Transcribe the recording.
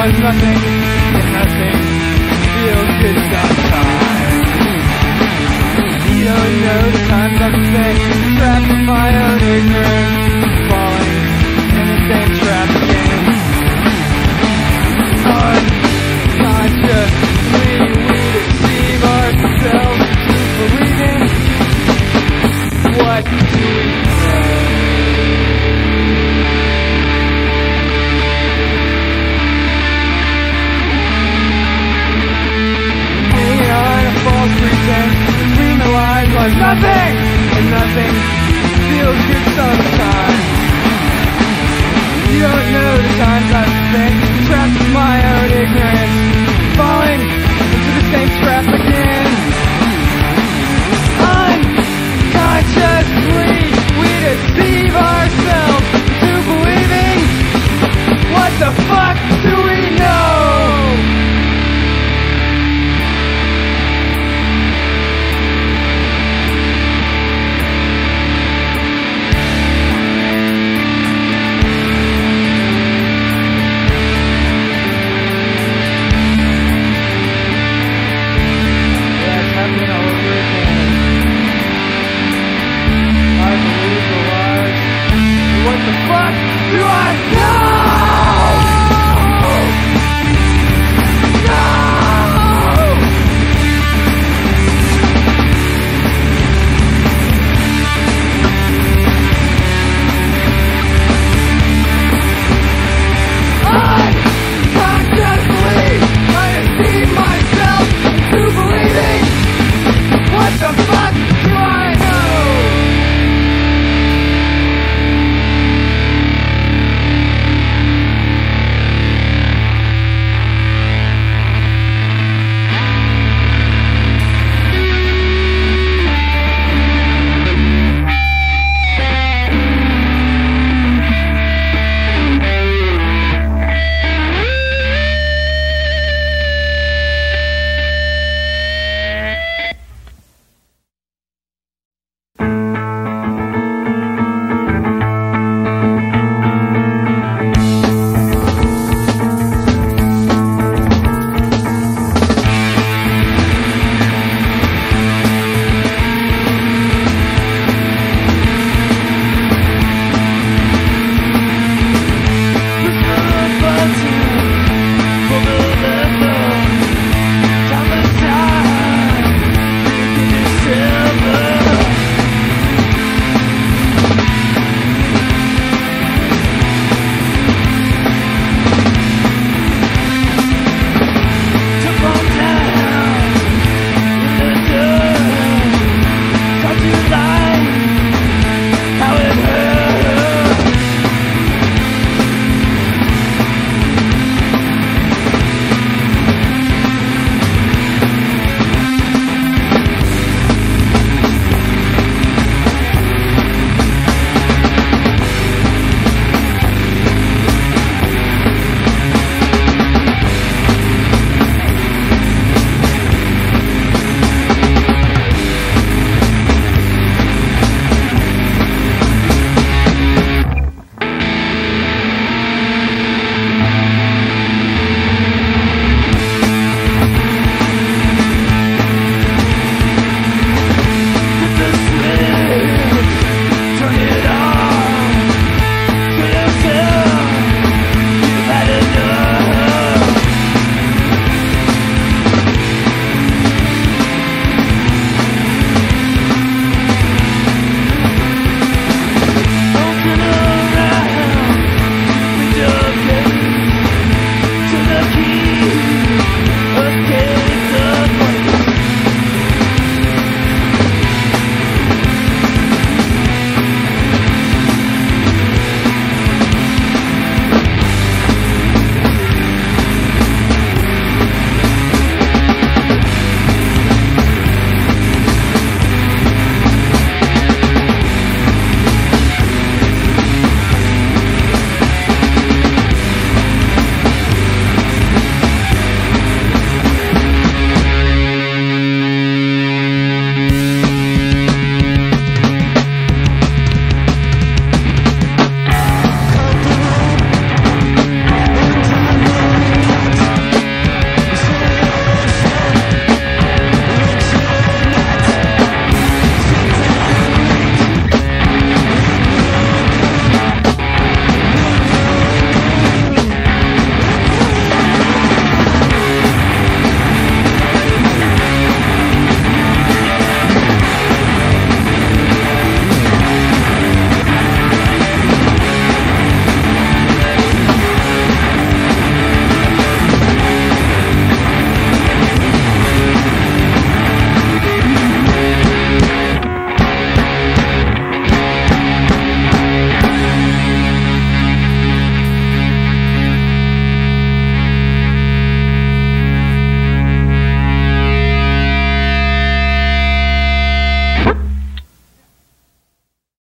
cause nothing and nothing. Feels good sometimes. You don't know the times I've spent trapped in own ignorance, the nothing and nothing feels good sometimes. You don't know the times I've spent Yeah.